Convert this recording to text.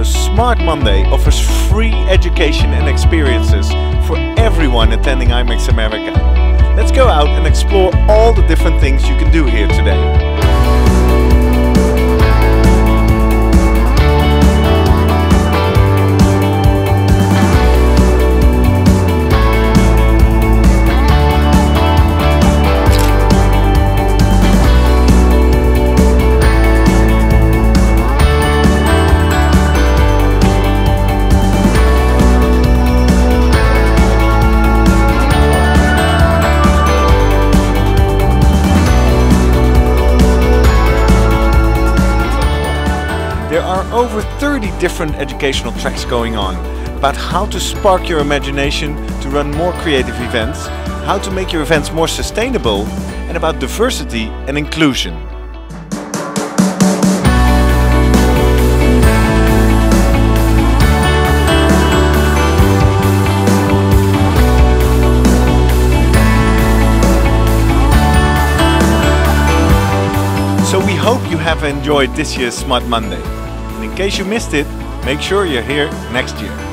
So Smart Monday offers free education and experiences for everyone attending IMEX America. Let's go out and explore all the different things you can do here today. There are over 30 different educational tracks going on about how to spark your imagination to run more creative events, how to make your events more sustainable, and about diversity and inclusion. So we hope you have enjoyed this year's Smart Monday. In case you missed it, make sure you're here next year.